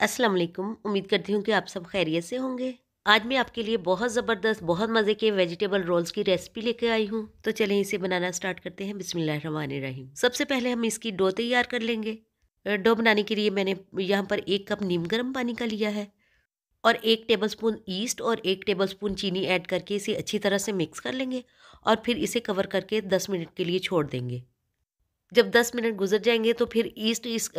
अस्सलाम वालेकुम उम्मीद करती हूँ कि आप सब खैरियत से होंगे। आज मैं आपके लिए बहुत ज़बरदस्त, बहुत मज़े के वेजिटेबल रोल्स की रेसिपी लेके आई हूँ। तो चलें इसे बनाना स्टार्ट करते हैं। बिस्मिल्लाहिर्रहमानिर्रहीम। सबसे पहले हम इसकी डो तैयार कर लेंगे। डो बनाने के लिए मैंने यहाँ पर एक कप नीम गर्म पानी का लिया है और एक टेबलस्पून ईस्ट और एक टेबलस्पून चीनी ऐड करके इसे अच्छी तरह से मिक्स कर लेंगे और फिर इसे कवर करके दस मिनट के लिए छोड़ देंगे। जब 10 मिनट गुजर जाएँगे तो फिर ईस्ट, इस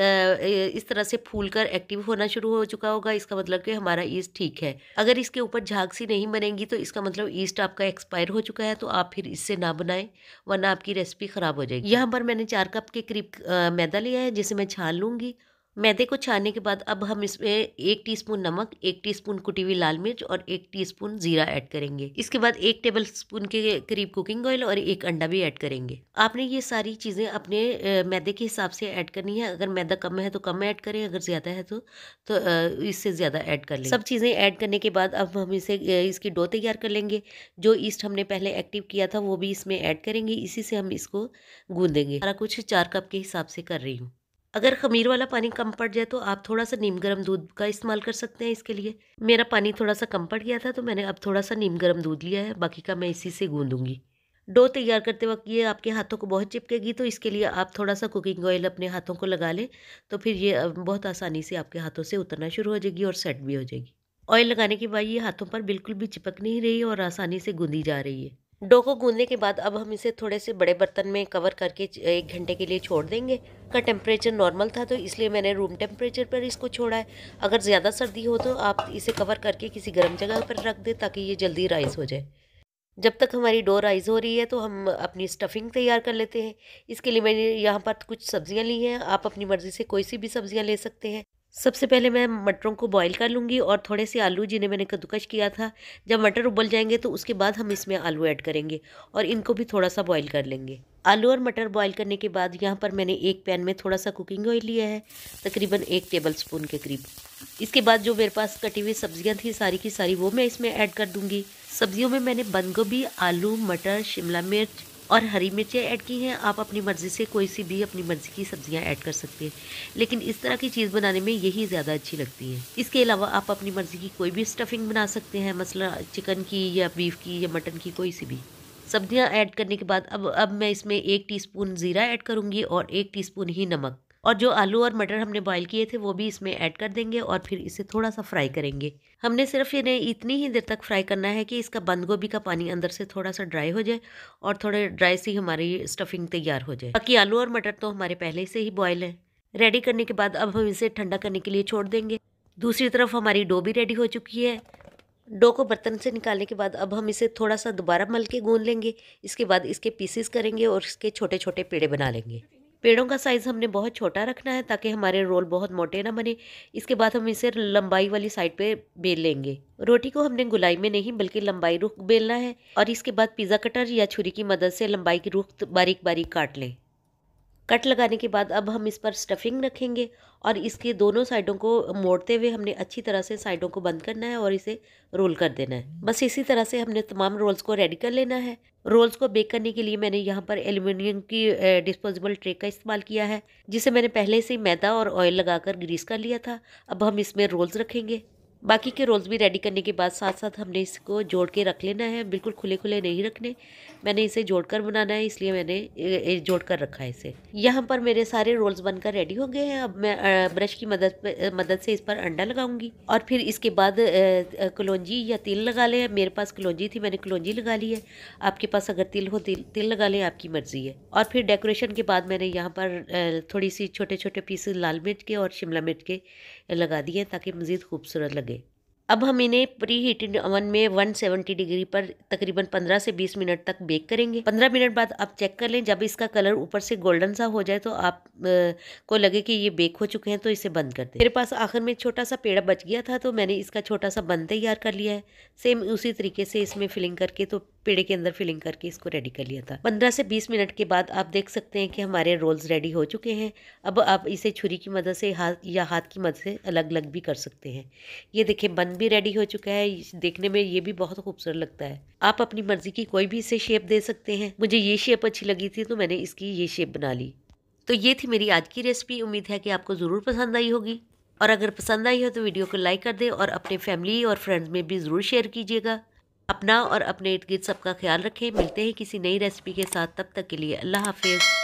इस तरह से फूल कर एक्टिव होना शुरू हो चुका होगा। इसका मतलब कि हमारा ईस्ट ठीक है। अगर इसके ऊपर झाग सी नहीं बनेगी तो इसका मतलब ईस्ट आपका एक्सपायर हो चुका है तो आप फिर इससे ना बनाएँ, वरना आपकी रेसिपी ख़राब हो जाएगी। यहाँ पर मैंने चार कप के करीब मैदा लिया है, जिसे मैं छान लूँगी। मैदे को छानने के बाद अब हम इसमें एक टीस्पून नमक, एक टीस्पून कुटी हुई लाल मिर्च और एक टीस्पून जीरा ऐड करेंगे। इसके बाद एक टेबल स्पून के करीब कुकिंग ऑयल और एक अंडा भी ऐड करेंगे। आपने ये सारी चीज़ें अपने मैदे के हिसाब से ऐड करनी है। अगर मैदा कम है तो कम ऐड करें, अगर ज़्यादा है तो तो इससे ज़्यादा ऐड कर लें। सब चीज़ें ऐड करने के बाद अब हम इसे इसकी डो तैयार कर लेंगे। जो ईस्ट हमने पहले एक्टिव किया था वो भी इसमें ऐड करेंगे। इसी से हम इसको गूंदेंगे। सारा कुछ चार कप के हिसाब से कर रही हूँ। अगर खमीर वाला पानी कम पड़ जाए तो आप थोड़ा सा नीम गर्म दूध का इस्तेमाल कर सकते हैं इसके लिए। मेरा पानी थोड़ा सा कम पड़ गया था तो मैंने अब थोड़ा सा नीम गर्म दूध लिया है, बाकी का मैं इसी से गूंदूँगी। डो तैयार करते वक्त ये आपके हाथों को बहुत चिपकेगी तो इसके लिए आप थोड़ा सा कुकिंग ऑयल अपने हाथों को लगा लें तो फिर ये बहुत आसानी से आपके हाथों से उतरना शुरू हो जाएगी और सेट भी हो जाएगी। ऑयल लगाने के बाद ये हाथों पर बिल्कुल भी चिपक नहीं रही और आसानी से गूंदी जा रही है। डो को गूंदने के बाद अब हम इसे थोड़े से बड़े बर्तन में कवर करके एक घंटे के लिए छोड़ देंगे। का टेम्परेचर नॉर्मल था तो इसलिए मैंने रूम टेम्परेचर पर इसको छोड़ा है। अगर ज़्यादा सर्दी हो तो आप इसे कवर करके किसी गर्म जगह पर रख दें, ताकि ये जल्दी राइस हो जाए। जब तक हमारी डो राइस हो रही है तो हम अपनी स्टफिंग तैयार कर लेते हैं। इसके लिए मैंने यहाँ पर कुछ सब्ज़ियाँ ली हैं। आप अपनी मर्ज़ी से कोई सी भी सब्ज़ियाँ ले सकते हैं। सबसे पहले मैं मटरों को बॉईल कर लूँगी और थोड़े से आलू जिन्हें मैंने कद्दूकश किया था, जब मटर उबल जाएँगे तो उसके बाद हम इसमें आलू ऐड करेंगे और इनको भी थोड़ा सा बॉईल कर लेंगे। आलू और मटर बॉईल करने के बाद यहाँ पर मैंने एक पैन में थोड़ा सा कुकिंग ऑयल लिया है, तकरीबन एक टेबल स्पून के करीब। इसके बाद जो मेरे पास कटी हुई सब्ज़ियाँ थी, सारी की सारी वो मैं इसमें ऐड कर दूँगी। सब्जियों में मैंने बंद गोभी, आलू, मटर, शिमला मिर्च और हरी मिर्चें ऐड की हैं। आप अपनी मर्ज़ी से कोई सी भी अपनी मर्ज़ी की सब्ज़ियाँ ऐड कर सकते हैं। लेकिन इस तरह की चीज़ बनाने में यही ज़्यादा अच्छी लगती है। इसके अलावा आप अपनी मर्ज़ी की कोई भी स्टफिंग बना सकते हैं, मसला चिकन की या बीफ की या मटन की कोई सी भी। सब्ज़ियाँ ऐड करने के बाद अब अब मैं इसमें एक टीस्पून ज़ीरा ऐड करूँगी और एक टीस्पून ही नमक। और जो आलू और मटर हमने बॉईल किए थे, वो भी इसमें ऐड कर देंगे और फिर इसे थोड़ा सा फ्राई करेंगे। हमने सिर्फ़ इन्हें इतनी ही देर तक फ्राई करना है कि इसका बंद गोभी का पानी अंदर से थोड़ा सा ड्राई हो जाए और थोड़े ड्राई से हमारी स्टफिंग तैयार हो जाए। बाकी आलू और मटर तो हमारे पहले से ही बॉयल है। रेडी करने के बाद अब हम इसे ठंडा करने के लिए छोड़ देंगे। दूसरी तरफ़ हमारी डो भी रेडी हो चुकी है। डो को बर्तन से निकालने के बाद अब हम इसे थोड़ा सा दोबारा मल के गूंद लेंगे। इसके बाद इसके पीसेस करेंगे और इसके छोटे छोटे पेड़े बना लेंगे। पेड़ों का साइज़ हमने बहुत छोटा रखना है ताकि हमारे रोल बहुत मोटे ना बने। इसके बाद हम इसे लंबाई वाली साइड पे बेल लेंगे। रोटी को हमने गुलाई में नहीं बल्कि लंबाई रुख बेलना है और इसके बाद पिज़्ज़ा कटर या छुरी की मदद से लंबाई की रुख बारीक बारीक काट लें। कट लगाने के बाद अब हम इस पर स्टफिंग रखेंगे और इसके दोनों साइडों को मोड़ते हुए हमने अच्छी तरह से साइडों को बंद करना है और इसे रोल कर देना है। बस इसी तरह से हमने तमाम रोल्स को रेडी कर लेना है। रोल्स को बेक करने के लिए मैंने यहाँ पर एल्यूमिनियम की डिस्पोजेबल ट्रे का इस्तेमाल किया है, जिसे मैंने पहले से मैदा और ऑयल लगाकर ग्रीस कर लिया था। अब हम इसमें रोल्स रखेंगे। बाकी के रोल्स भी रेडी करने के बाद साथ साथ हमने इसको जोड़ के रख लेना है। बिल्कुल खुले खुले नहीं रखने। मैंने इसे जोड़कर बनाना है, इसलिए मैंने जोड़ कर रखा है इसे। यहाँ पर मेरे सारे रोल्स बनकर रेडी हो गए हैं। अब मैं ब्रश की मदद मदद से इस पर अंडा लगाऊँगी। और फिर इसके बाद कलौजी या तिल लगा लें। मेरे पास कलौजी थी, मैंने कलौजी लगा ली है। आपके पास अगर तिल हो, तिल तिल लगा लें, आपकी मर्ज़ी है। और फिर डेकोरेशन के बाद मैंने यहाँ पर थोड़ी सी छोटे छोटे पीस लाल मिर्च के और शिमला मिर्च के लगा दिए ताकि मज़ीद खूबसूरत लगे। अब हम इन्हें प्री हीटेड ओवन में 170 डिग्री पर तकरीबन 15 से 20 मिनट तक बेक करेंगे। 15 मिनट बाद आप चेक कर लें, जब इसका कलर ऊपर से गोल्डन सा हो जाए तो आप को लगे कि ये बेक हो चुके हैं तो इसे बंद कर दें। मेरे पास आखिर में छोटा सा पेड़ा बच गया था तो मैंने इसका छोटा सा बंद तैयार कर लिया है। सेम उसी तरीके से इसमें फिलिंग करके तो पेड़े के अंदर फिलिंग करके इसको रेडी कर लिया था। पंद्रह से बीस मिनट के बाद आप देख सकते हैं कि हमारे रोल्स रेडी हो चुके हैं। अब आप इसे छुरी की मदद से हाथ या हाथ की मदद से अलग अलग भी कर सकते हैं। ये देखें बन भी रेडी हो चुका है। देखने में ये भी बहुत खूबसूरत लगता है। आप अपनी मर्ज़ी की कोई भी इसे शेप दे सकते हैं। मुझे ये शेप अच्छी लगी थी तो मैंने इसकी ये शेप बना ली। तो ये थी मेरी आज की रेसिपी उम्मीद है कि आपको ज़रूर पसंद आई होगी। और अगर पसंद आई हो तो वीडियो को लाइक कर दें और अपने फैमिली और फ्रेंड्स में भी ज़रूर शेयर कीजिएगा। अपना और अपने इर्द गिर्द सबका ख्याल रखें। मिलते हैं किसी नई रेसिपी के साथ। तब तक के लिए अल्लाह हाफिज़।